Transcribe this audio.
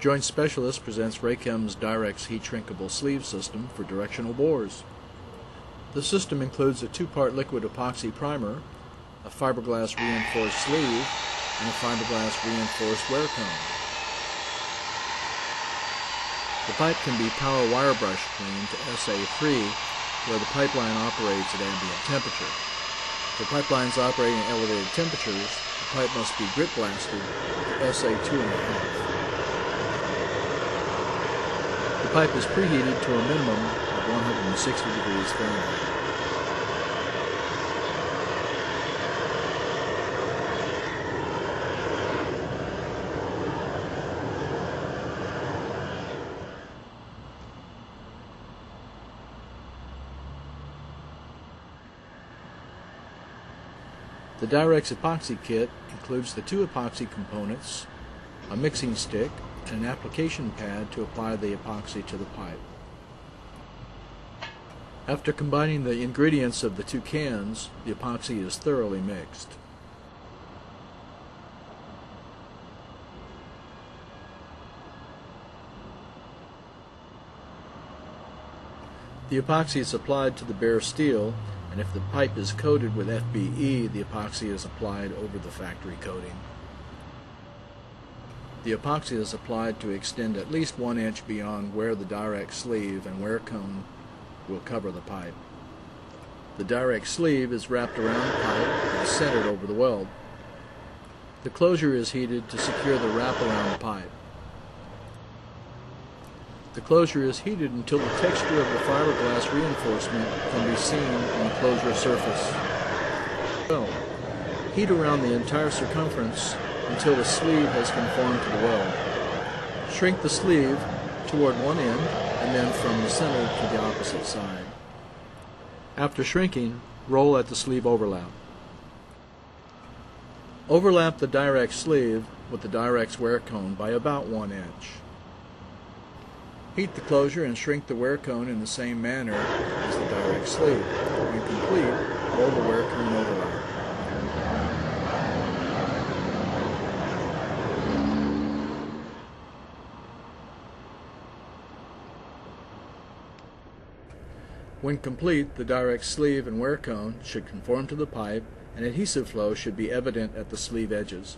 Joint Specialist presents Raychem's DIRAX heat shrinkable sleeve system for directional bores. The system includes a two-part liquid epoxy primer, a fiberglass reinforced sleeve, and a fiberglass reinforced wear cone. The pipe can be power wire brush cleaned to SA3 where the pipeline operates at ambient temperature. For pipelines operating at elevated temperatures, the pipe must be grit blasted to SA2.5. The pipe is preheated to a minimum of 160 degrees Fahrenheit. The DIRAX epoxy kit includes the two epoxy components, a mixing stick, an application pad to apply the epoxy to the pipe. After combining the ingredients of the two cans, the epoxy is thoroughly mixed. The epoxy is applied to the bare steel, and if the pipe is coated with FBE, the epoxy is applied over the factory coating. The epoxy is applied to extend at least one inch beyond where the DIRAX sleeve and wear cone will cover the pipe. The DIRAX sleeve is wrapped around the pipe and centered over the weld. The closure is heated to secure the wrap around the pipe. The closure is heated until the texture of the fiberglass reinforcement can be seen on the closure surface. Well, heat around the entire circumference until the sleeve has conformed to the weld. Shrink the sleeve toward one end and then from the center to the opposite side. After shrinking, roll at the sleeve overlap. Overlap the DIRAX sleeve with the DIRAX wear cone by about one inch. Heat the closure and shrink the wear cone in the same manner as the DIRAX sleeve. When complete, roll the wear cone overlap. When complete, the DIRAX sleeve and wear cone should conform to the pipe and adhesive flow should be evident at the sleeve edges.